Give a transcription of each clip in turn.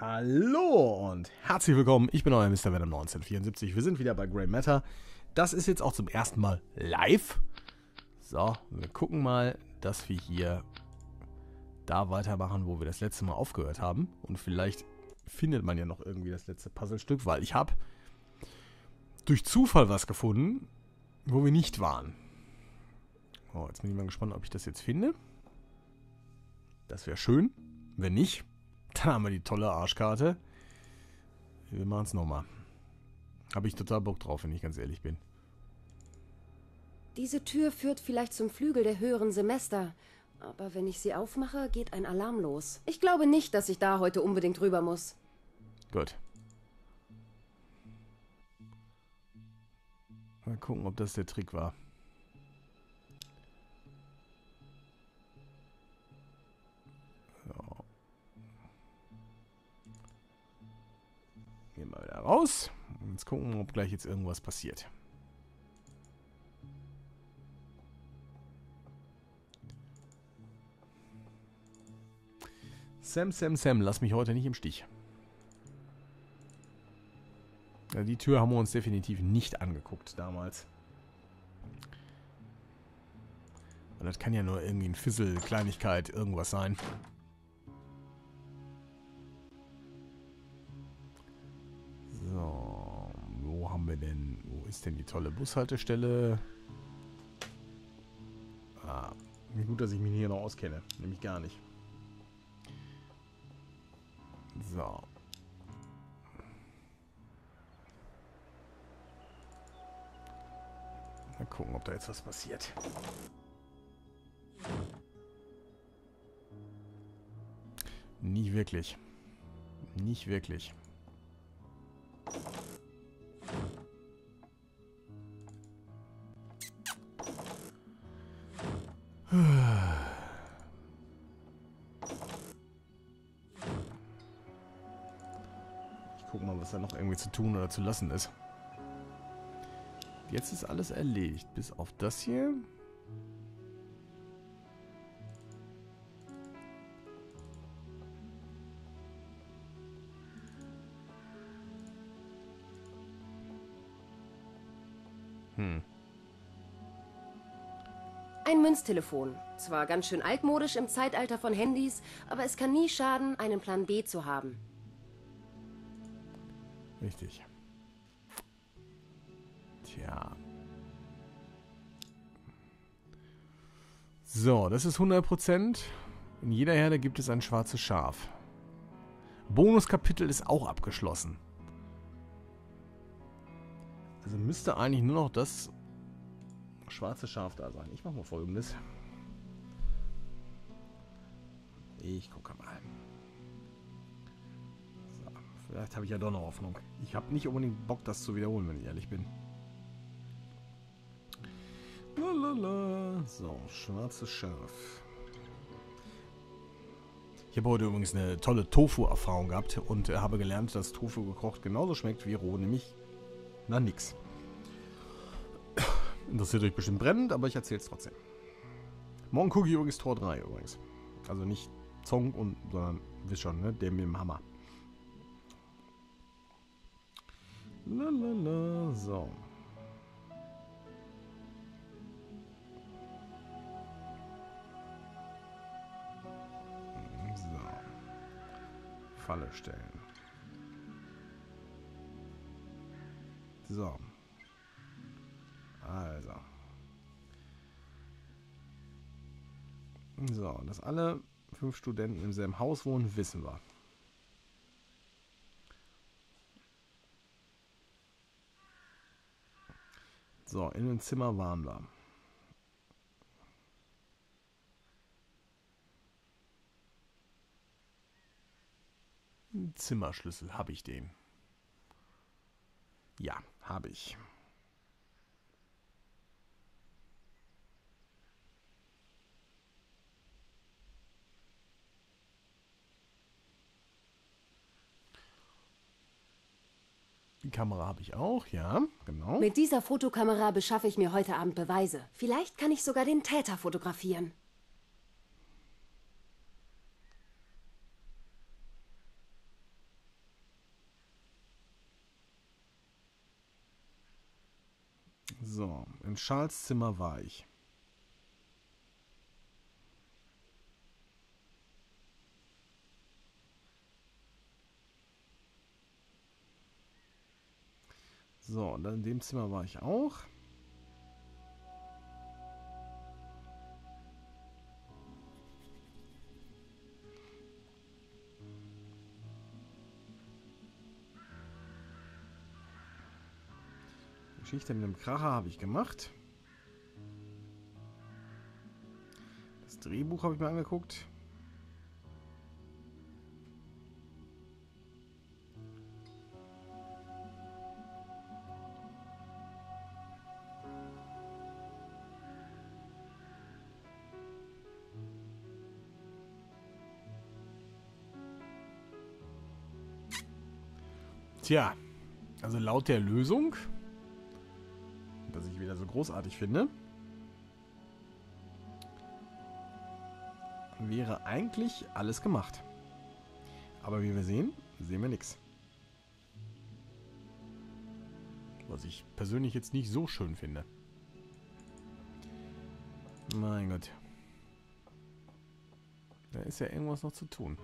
Hallo und herzlich willkommen. Ich bin euer Mr. Venom 1974. Wir sind wieder bei Grey Matter. Das ist jetzt auch zum ersten Mal live. So, wir gucken mal, dass wir hier da weitermachen, wo wir das letzte Mal aufgehört haben. Und vielleicht findet man ja noch irgendwie das letzte Puzzlestück, weil ich habe durch Zufall was gefunden, wo wir nicht waren. Oh, jetzt bin ich mal gespannt, ob ich das jetzt finde. Das wäre schön. Wenn nicht, dann haben wir die tolle Arschkarte. Wir machen es nochmal. Habe ich total Bock drauf, wenn ich ganz ehrlich bin. Diese Tür führt vielleicht zum Flügel der höheren Semester. Aber wenn ich sie aufmache, geht ein Alarm los. Ich glaube nicht, dass ich da heute unbedingt rüber muss. Gut. Mal gucken, ob das der Trick war. Raus. Jetzt gucken, ob gleich jetzt irgendwas passiert. Sam, Sam, Sam, lass mich heute nicht im Stich. Ja, die Tür haben wir uns definitiv nicht angeguckt damals. Und das kann ja nur irgendwie ein Fissel, Kleinigkeit, irgendwas sein. Ist denn die tolle Bushaltestelle? Ah, wie gut, dass ich mich hier noch auskenne. Nämlich gar nicht. So. Mal gucken, ob da jetzt was passiert. Nicht wirklich. Nicht wirklich. Ich guck mal, was da noch irgendwie zu tun oder zu lassen ist. Jetzt ist alles erledigt. Bis auf das hier. Hm. Ein Münztelefon. Zwar ganz schön altmodisch im Zeitalter von Handys, aber es kann nie schaden, einen Plan B zu haben. Richtig. Tja. So, das ist 100%. In jeder Herde gibt es ein schwarzes Schaf. Bonuskapitel ist auch abgeschlossen. Also müsste eigentlich nur noch das schwarze Schaf da sein. Ich mache mal folgendes. Ich gucke mal. Vielleicht habe ich ja doch noch Hoffnung. Ich habe nicht unbedingt Bock, das zu wiederholen, wenn ich ehrlich bin. Lalala. So, schwarzes Schaf. Ich habe heute übrigens eine tolle Tofu-Erfahrung gehabt und habe gelernt, dass Tofu gekocht genauso schmeckt wie roh, nämlich na nix. Interessiert euch bestimmt brennend, aber ich erzähle es trotzdem. Morgen gucke ich übrigens Tor 3 übrigens. Also nicht Zong, und, sondern wisst schon, ne? Der mit dem Hammer. Lalala, so. So. Falle stellen. So. Also. So, dass alle fünf Studenten im selben Haus wohnen, wissen wir. So, in dem Zimmer waren wir. Zimmerschlüssel, habe ich den? Ja, habe ich. Kamera habe ich auch, ja, genau. Mit dieser Fotokamera beschaffe ich mir heute Abend Beweise. Vielleicht kann ich sogar den Täter fotografieren. So, in Charles Zimmer war ich. So, und dann in dem Zimmer war ich auch. Geschichte mit dem Kracher habe ich gemacht. Das Drehbuch habe ich mir angeguckt. Tja, also laut der Lösung was ich wieder so großartig finde, wäre eigentlich alles gemacht. Aber wie wir sehen, sehen wir nichts. Was ich persönlich jetzt nicht so schön finde. Mein Gott. Da ist ja irgendwas noch zu tun.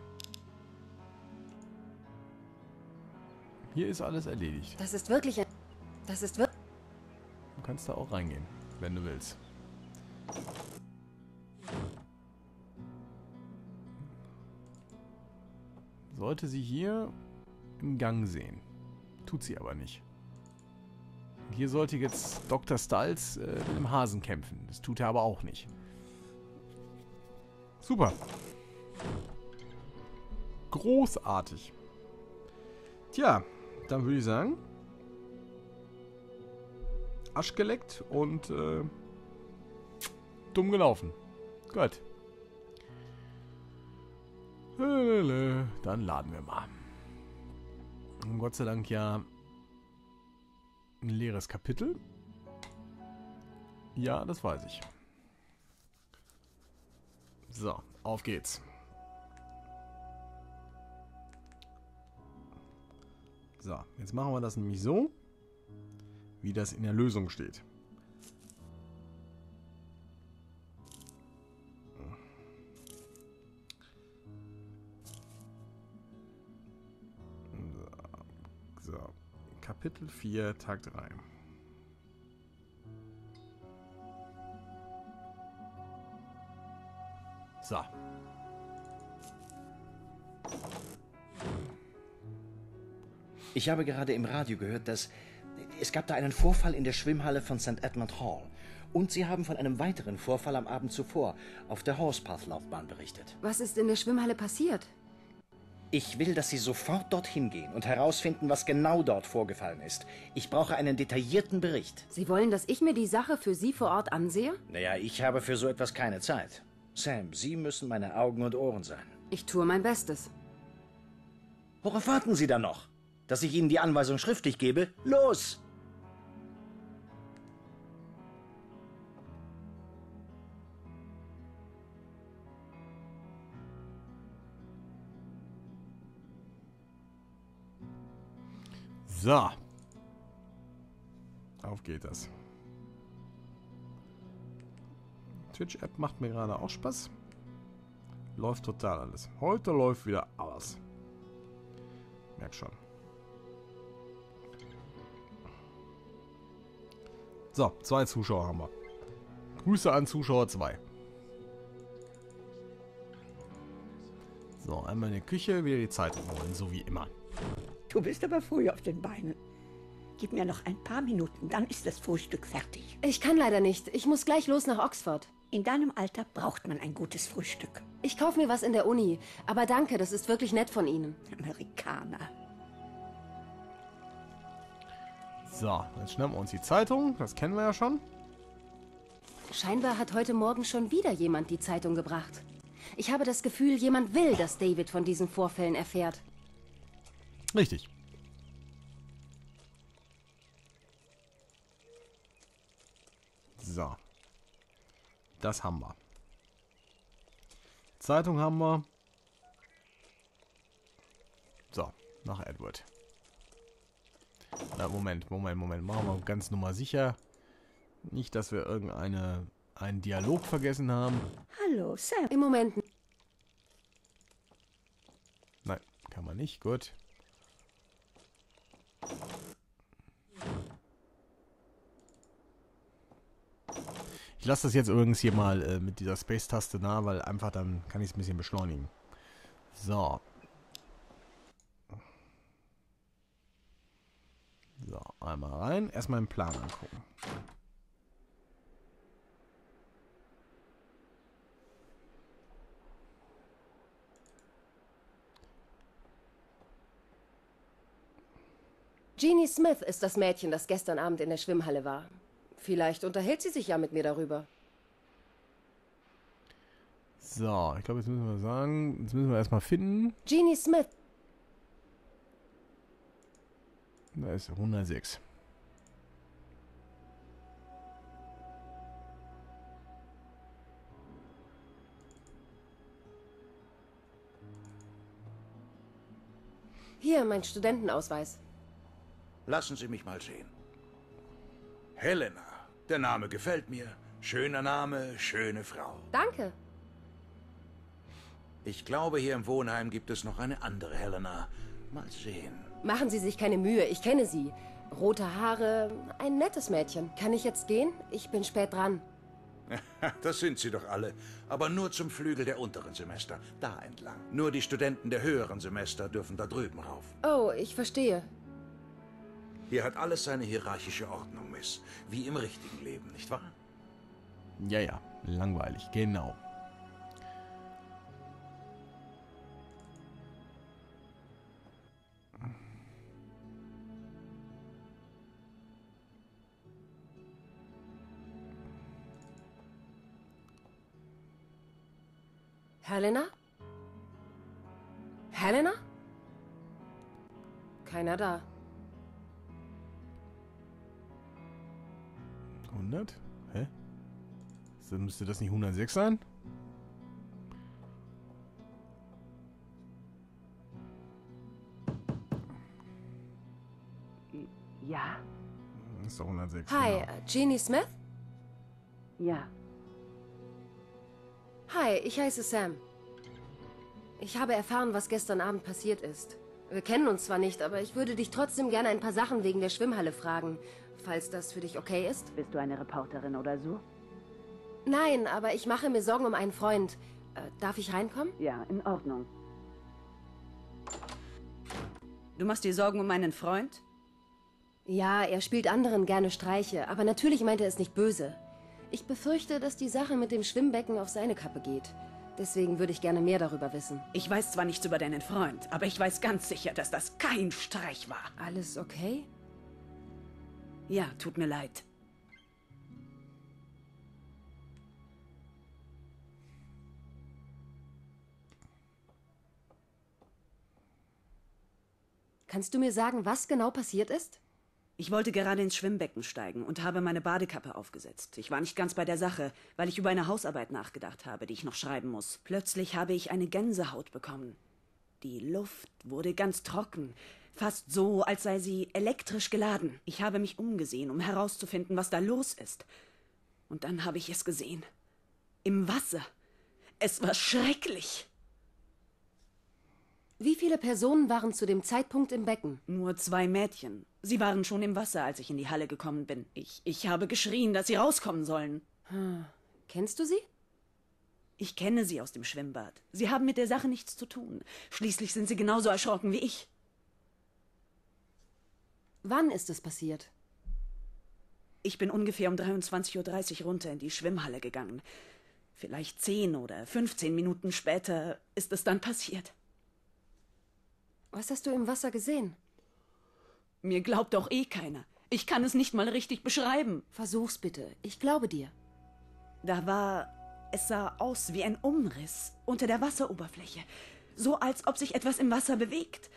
Hier ist alles erledigt. Das ist wirklich ein... Das ist wirklich kannst da auch reingehen, wenn du willst. Sollte sie hier im Gang sehen. Tut sie aber nicht. Hier sollte jetzt Dr. Stalz äh, mit dem Hasen kämpfen. Das tut er aber auch nicht. Super. Großartig. Tja, dann würde ich sagen, Asch geleckt und äh, dumm gelaufen. Gut. Dann laden wir mal. Und Gott sei Dank ja ein leeres Kapitel. Ja, das weiß ich. So, auf geht's. So, jetzt machen wir das nämlich so wie das in der Lösung steht. So, Kapitel 4, Tag 3. So. Ich habe gerade im Radio gehört, dass es gab da einen Vorfall in der Schwimmhalle von St. Edmund Hall. Und Sie haben von einem weiteren Vorfall am Abend zuvor auf der Horsepath-Laufbahn berichtet. Was ist in der Schwimmhalle passiert? Ich will, dass Sie sofort dorthin gehen und herausfinden, was genau dort vorgefallen ist. Ich brauche einen detaillierten Bericht. Sie wollen, dass ich mir die Sache für Sie vor Ort ansehe? Naja, ich habe für so etwas keine Zeit. Sam, Sie müssen meine Augen und Ohren sein. Ich tue mein Bestes. Worauf warten Sie dann noch? Dass ich Ihnen die Anweisung schriftlich gebe? Los! So. Auf geht das. Twitch-App macht mir gerade auch Spaß. Läuft total alles. Heute läuft wieder alles. Merk schon. So, zwei Zuschauer haben wir. Grüße an Zuschauer 2. So, einmal in die Küche, wieder die Zeitung holen, so wie immer. Du bist aber früh auf den Beinen. Gib mir noch ein paar Minuten, dann ist das Frühstück fertig. Ich kann leider nicht. Ich muss gleich los nach Oxford. In deinem Alter braucht man ein gutes Frühstück. Ich kaufe mir was in der Uni. Aber danke, das ist wirklich nett von Ihnen. Amerikaner. So, jetzt schnappen wir uns die Zeitung. Das kennen wir ja schon. Scheinbar hat heute Morgen schon wieder jemand die Zeitung gebracht. Ich habe das Gefühl, jemand will, dass David von diesen Vorfällen erfährt. Richtig. So. Das haben wir. Zeitung haben wir. So, nach Edward. Na, Moment, Moment, Moment. Machen wir ganz Nummer sicher. Nicht, dass wir irgendeine einen Dialog vergessen haben. Hallo, Sam. Im Moment. Nein, kann man nicht. Gut. Ich lasse das jetzt übrigens hier mal äh, mit dieser Space-Taste nah, weil einfach dann kann ich es ein bisschen beschleunigen. So. So, einmal rein. Erstmal den Plan angucken. Jeannie Smith ist das Mädchen, das gestern Abend in der Schwimmhalle war. Vielleicht unterhält sie sich ja mit mir darüber. So, ich glaube, jetzt müssen wir sagen, jetzt müssen wir erstmal finden. Jeannie Smith. Da ist 106. Hier, mein Studentenausweis. Lassen Sie mich mal sehen. Helena. Der Name gefällt mir. Schöner Name, schöne Frau. Danke. Ich glaube, hier im Wohnheim gibt es noch eine andere Helena. Mal sehen. Machen Sie sich keine Mühe, ich kenne sie. Rote Haare, ein nettes Mädchen. Kann ich jetzt gehen? Ich bin spät dran. Das sind sie doch alle. Aber nur zum Flügel der unteren Semester. Da entlang. Nur die Studenten der höheren Semester dürfen da drüben rauf. Oh, ich verstehe. Hier hat alles seine hierarchische Ordnung, Miss. Wie im richtigen Leben, nicht wahr? Ja, ja, langweilig, genau. Helena? Helena? Keiner da. 100? Hä? So, müsste das nicht 106 sein? Ja, Das ist doch 106. Hi, genau. Jeannie Smith? ja. Hi, ich heiße Sam. Ich habe erfahren, was gestern Abend passiert ist. Wir kennen uns zwar nicht, aber ich würde dich trotzdem gerne ein paar Sachen wegen der Schwimmhalle fragen, falls das für dich okay ist. Bist du eine Reporterin oder so? Nein, aber ich mache mir Sorgen um einen Freund. Äh, darf ich reinkommen? Ja, in Ordnung. Du machst dir Sorgen um meinen Freund? Ja, er spielt anderen gerne Streiche, aber natürlich meint er es nicht böse. Ich befürchte, dass die Sache mit dem Schwimmbecken auf seine Kappe geht. Deswegen würde ich gerne mehr darüber wissen. Ich weiß zwar nichts über deinen Freund, aber ich weiß ganz sicher, dass das kein Streich war. Alles okay? Ja, tut mir leid. Kannst du mir sagen, was genau passiert ist? Ich wollte gerade ins Schwimmbecken steigen und habe meine Badekappe aufgesetzt. Ich war nicht ganz bei der Sache, weil ich über eine Hausarbeit nachgedacht habe, die ich noch schreiben muss. Plötzlich habe ich eine Gänsehaut bekommen. Die Luft wurde ganz trocken, fast so, als sei sie elektrisch geladen. Ich habe mich umgesehen, um herauszufinden, was da los ist. Und dann habe ich es gesehen. Im Wasser. Es war schrecklich. Wie viele Personen waren zu dem Zeitpunkt im Becken? Nur zwei Mädchen. Sie waren schon im Wasser, als ich in die Halle gekommen bin. Ich, ich habe geschrien, dass sie rauskommen sollen. Kennst du sie? Ich kenne sie aus dem Schwimmbad. Sie haben mit der Sache nichts zu tun. Schließlich sind sie genauso erschrocken wie ich. Wann ist es passiert? Ich bin ungefähr um 23.30 Uhr runter in die Schwimmhalle gegangen. Vielleicht zehn oder 15 Minuten später ist es dann passiert. Was hast du im Wasser gesehen? Mir glaubt doch eh keiner. Ich kann es nicht mal richtig beschreiben. Versuch's bitte. Ich glaube dir. Da war. Es sah aus wie ein Umriss unter der Wasseroberfläche. So als ob sich etwas im Wasser bewegt.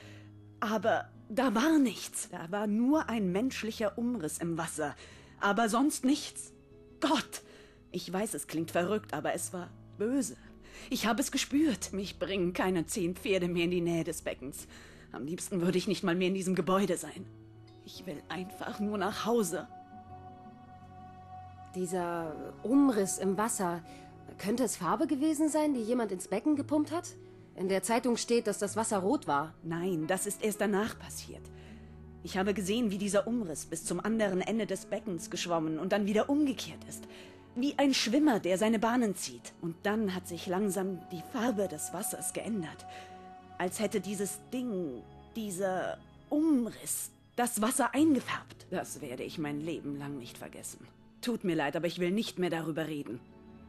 Aber da war nichts. Da war nur ein menschlicher Umriss im Wasser. Aber sonst nichts. Gott! Ich weiß, es klingt verrückt, aber es war böse. Ich habe es gespürt. Mich bringen keine zehn Pferde mehr in die Nähe des Beckens. Am liebsten würde ich nicht mal mehr in diesem Gebäude sein. Ich will einfach nur nach Hause. Dieser Umriss im Wasser. Könnte es Farbe gewesen sein, die jemand ins Becken gepumpt hat? In der Zeitung steht, dass das Wasser rot war. Nein, das ist erst danach passiert. Ich habe gesehen, wie dieser Umriss bis zum anderen Ende des Beckens geschwommen und dann wieder umgekehrt ist. Wie ein Schwimmer, der seine Bahnen zieht. Und dann hat sich langsam die Farbe des Wassers geändert. Als hätte dieses Ding, dieser Umriss, das Wasser eingefärbt. Das werde ich mein Leben lang nicht vergessen. Tut mir leid, aber ich will nicht mehr darüber reden.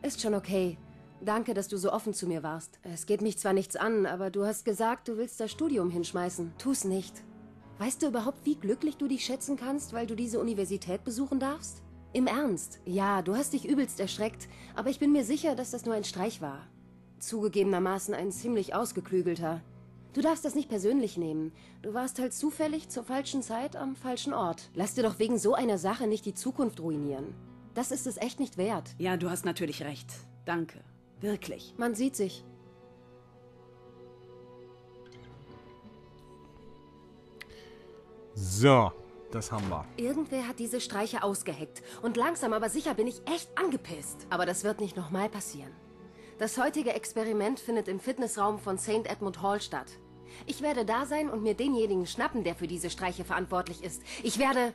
Ist schon okay. Danke, dass du so offen zu mir warst. Es geht mich zwar nichts an, aber du hast gesagt, du willst das Studium hinschmeißen. Tu's nicht. Weißt du überhaupt, wie glücklich du dich schätzen kannst, weil du diese Universität besuchen darfst? Im Ernst. Ja, du hast dich übelst erschreckt, aber ich bin mir sicher, dass das nur ein Streich war. Zugegebenermaßen ein ziemlich ausgeklügelter. Du darfst das nicht persönlich nehmen. Du warst halt zufällig zur falschen Zeit am falschen Ort. Lass dir doch wegen so einer Sache nicht die Zukunft ruinieren. Das ist es echt nicht wert. Ja, du hast natürlich recht. Danke. Wirklich. Man sieht sich. So, das haben wir. Irgendwer hat diese Streiche ausgeheckt. Und langsam aber sicher bin ich echt angepisst. Aber das wird nicht nochmal passieren. Das heutige Experiment findet im Fitnessraum von St. Edmund Hall statt. Ich werde da sein und mir denjenigen schnappen, der für diese Streiche verantwortlich ist. Ich werde...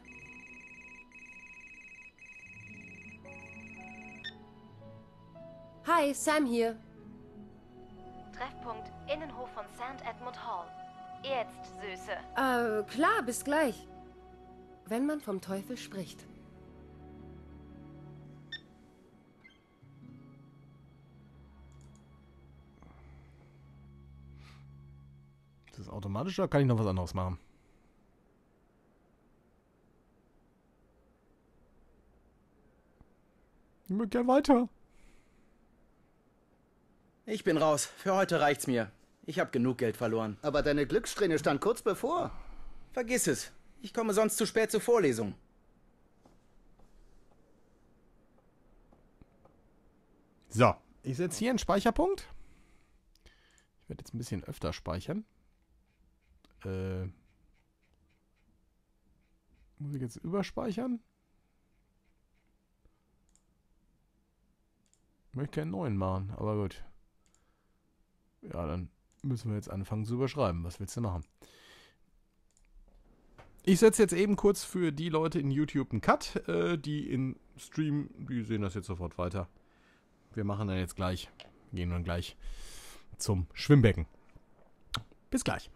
Hi, Sam hier. Treffpunkt Innenhof von St. Edmund Hall. Jetzt, Süße. Äh, klar, bis gleich. Wenn man vom Teufel spricht. Ist das automatisch oder kann ich noch was anderes machen? Ich möchte gern weiter. Ich bin raus. Für heute reicht's mir. Ich habe genug Geld verloren. Aber deine Glückssträhne stand kurz bevor. Vergiss es. Ich komme sonst zu spät zur Vorlesung. So, ich setze hier einen Speicherpunkt. Ich werde jetzt ein bisschen öfter speichern. Äh, muss ich jetzt überspeichern? Ich möchte keinen neuen machen, aber gut. Ja, dann müssen wir jetzt anfangen zu überschreiben. Was willst du machen? Ich setze jetzt eben kurz für die Leute in YouTube einen Cut. Äh, die in Stream, die sehen das jetzt sofort weiter. Wir machen dann jetzt gleich, gehen dann gleich zum Schwimmbecken. Bis gleich.